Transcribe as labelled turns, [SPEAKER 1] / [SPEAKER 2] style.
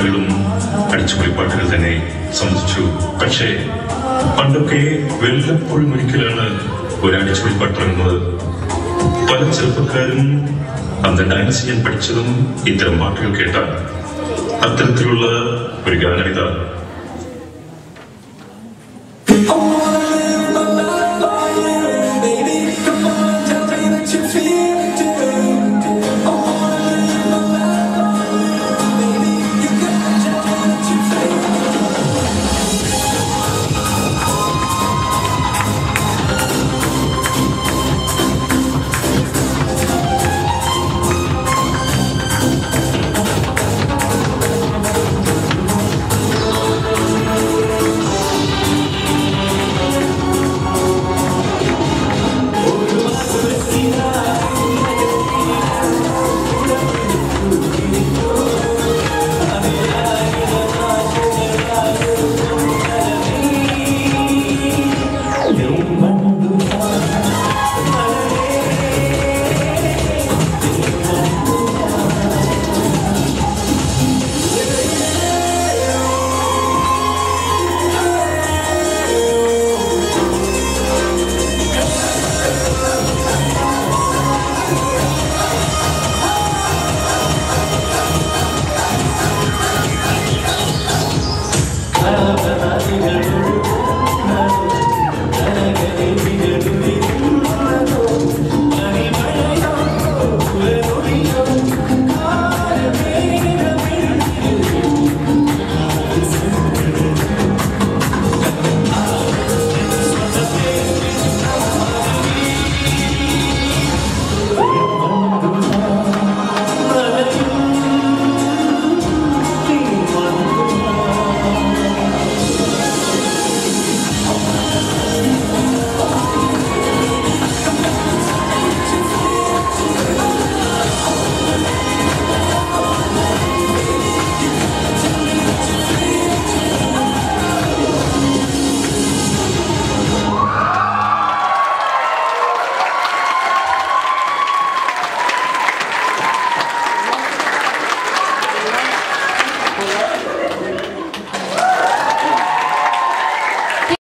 [SPEAKER 1] പാട്ടുകളും അടിച്ചുപൊളി പാട്ടുകൾ തന്നെ സംബന്ധിച്ചു. പക്ഷേ പണ്ടൊക്കെ വല്ലപ്പോഴും ഒരിക്കലാണ് ഒരു അടിച്ചുപൊളി പാട്ട് ഇറങ്ങുന്നത് പല ചെറുപ്പക്കാരും അന്ന് ഡാൻസ് ചെയ്യാൻ പഠിച്ചതും ഇത്തരം പാട്ടുകൾ കേട്ടാണ് അത്തരത്തിലുള്ള ഒരു ഗാനമിത
[SPEAKER 2] Oh